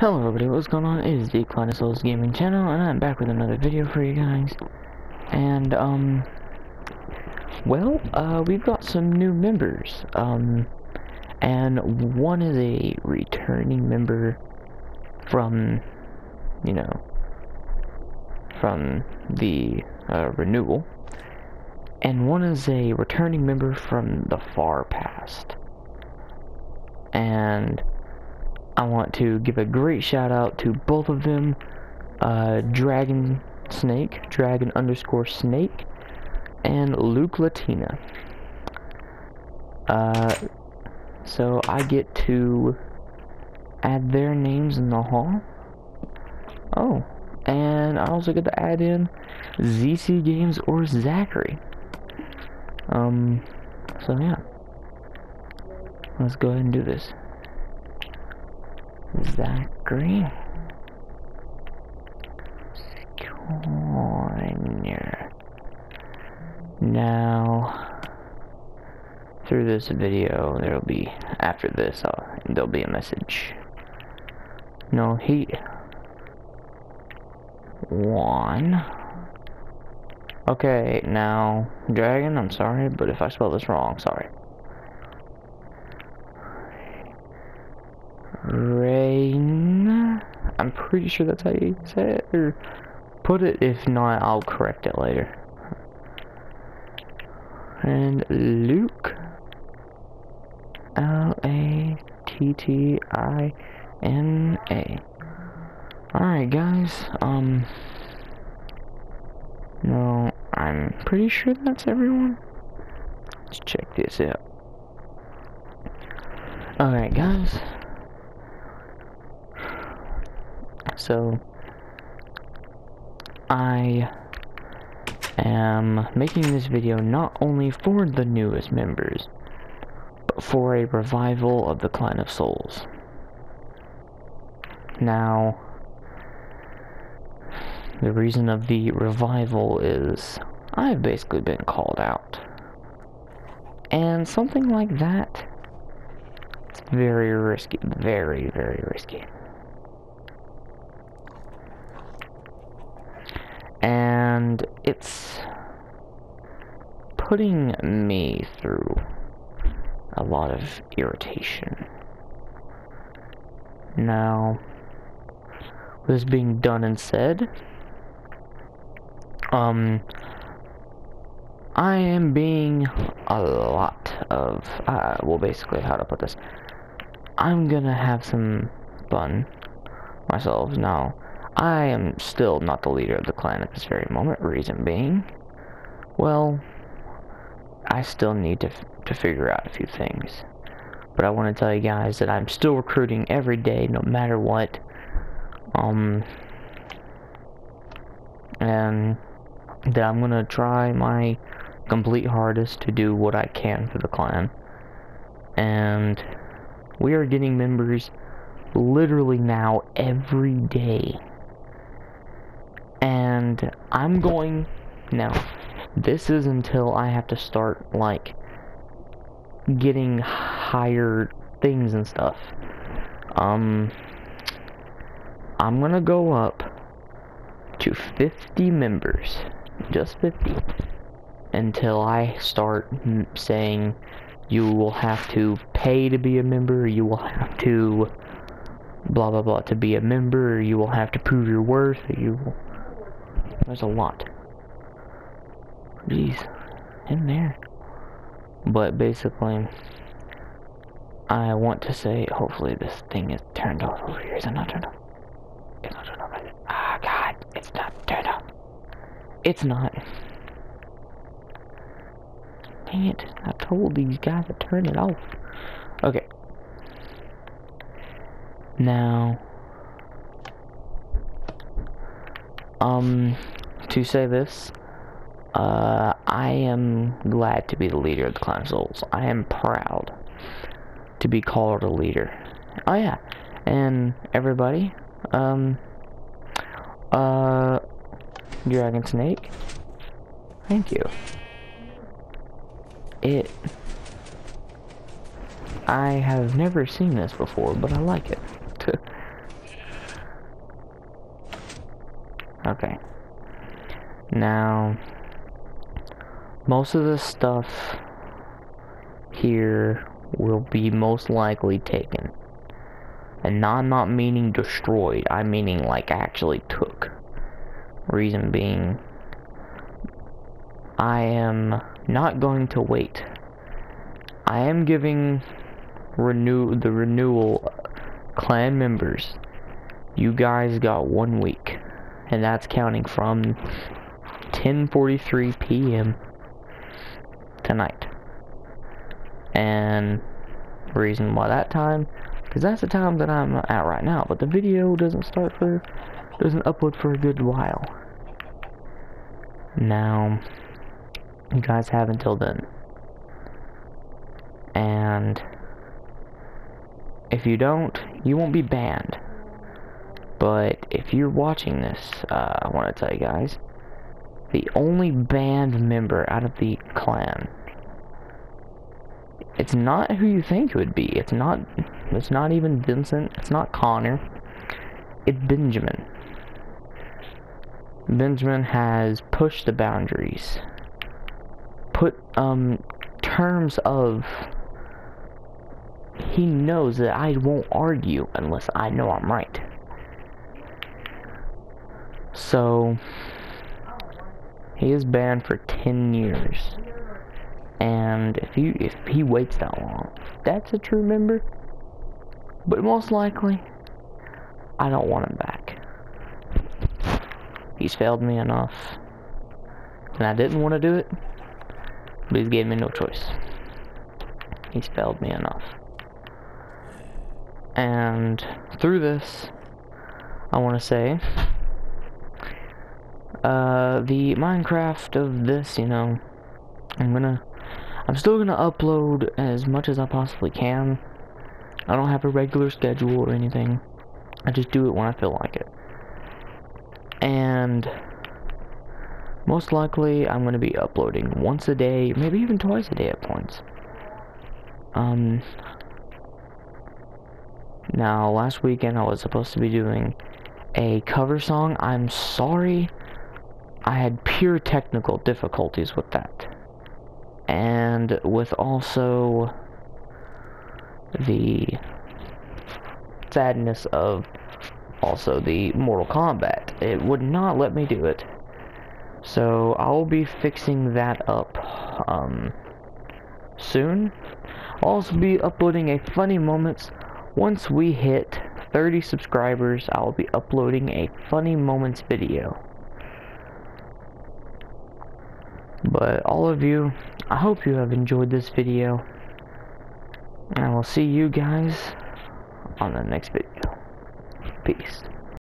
Hello everybody, what's going on? It is the Souls Gaming channel, and I'm back with another video for you guys. And, um, well, uh, we've got some new members. Um, and one is a returning member from, you know, from the, uh, renewal. And one is a returning member from the far past. And I want to give a great shout out to both of them, uh, Dragon Snake, Dragon underscore Snake, and Luke Lattina. Uh, so I get to add their names in the hall. Oh, and I also get to add in ZC Games or Zachary. Um, so yeah. Let's go ahead and do this. Zachary. Corner. Now, through this video, there'll be, after this, uh, there'll be a message. No heat. One. Okay, now, Dragon, I'm sorry, but if I spell this wrong, sorry. Rain. I'm pretty sure that's how you say it, or put it. If not, I'll correct it later. And Luke. L A T T I N A. Alright, guys. Um. No, I'm pretty sure that's everyone. Let's check this out. Alright, guys. So, I am making this video not only for the newest members, but for a revival of the Clan of Souls. Now, the reason of the revival is I've basically been called out. And something like that, it's very risky, very, very risky. And it's putting me through a lot of irritation. Now, this being done and said, um, I am being a lot of, uh, well, basically, how to put this, I'm gonna have some fun myself. Now, I am still not the leader of the clan at this very moment, reason being, well, I still need to, to figure out a few things. But I want to tell you guys that I'm still recruiting every day, no matter what. Um, and that I'm going to try my complete hardest to do what I can for the clan. And we are getting members literally now every day and I'm going now this is until I have to start like getting higher things and stuff. Um I'm gonna go up to 50 members just 50 until I start saying you will have to pay to be a member you will have to blah blah blah to be a member you will have to prove your worth you will there's a lot. Jeez. In there. But basically, I want to say, hopefully this thing is turned off over here. Is it not turned off? It's not turned off. Ah, oh, God. It's not turned off. It's not. Dang it. I told these guys to turn it off. Okay. Now, Um, to say this, uh, I am glad to be the leader of the Clan Souls. I am proud to be called a leader. Oh yeah, and everybody, um, uh, Dragon Snake, thank you. It, I have never seen this before, but I like it. Okay. Now, most of the stuff here will be most likely taken. And not, I'm not meaning destroyed, I'm meaning like actually took. Reason being, I am not going to wait. I am giving renew the renewal uh, clan members. You guys got one week, and that's counting from 10:43 p.m. tonight. And reason why that time because that's the time that I'm at right now. But the video doesn't start for, doesn't upload for a good while. Now, you guys have until then. And if you don't, you won't be banned. But if you're watching this, uh, I want to tell you guys, the only banned member out of the clan it's not who you think it would be. It's not it's not even Vincent. It's not Connor. It's Benjamin. Benjamin has pushed the boundaries. Put um terms of he knows that I won't argue unless I know I'm right. So he is banned for 10 years. And if he if he waits that long, that's a true member. But most likely, I don't want him back. He's failed me enough. And I didn't want to do it, but he's gave me no choice. He's failed me enough. And through this, I want to say, uh, the Minecraft of this, you know, I'm gonna I'm still gonna upload as much as I possibly can. I don't have a regular schedule or anything. I just do it when I feel like it. And most likely I'm gonna be uploading once a day, maybe even twice a day at points. Um now last weekend I was supposed to be doing a cover song. I'm sorry I had pure technical difficulties with that and with also the sadness of also the Mortal Kombat. It would not let me do it. So I'll be fixing that up um, soon. I'll also be uploading a funny moments. Once we hit 30 subscribers, I'll be uploading a funny moments video. But all of you, I hope you have enjoyed this video. And I will see you guys on the next video. Peace.